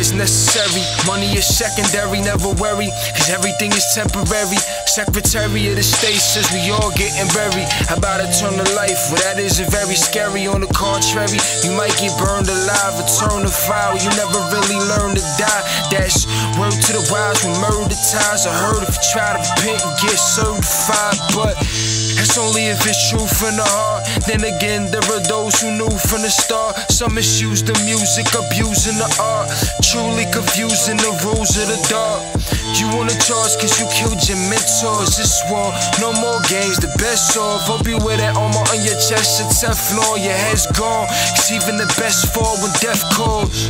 is necessary. Money is secondary, never worry, cause everything is temporary. Secretary of the state says we all getting buried. About to turn life, well, that isn't very scary. On the contrary, you might get burned alive or turn to fire. You never really learn to die. That's word to the wise when murder ties. I heard if you try to repent, get certified, but. Only if it's true from the heart. Then again, there are those who knew from the start. Some misuse the music, abusing the art. Truly confusing the rules of the dark. You wanna charge cause you killed your mentors. This war, no more games, the best off. Hope you wear that armor on your chest, it's a Teflon, your head's gone. Cause even the best fall when death calls.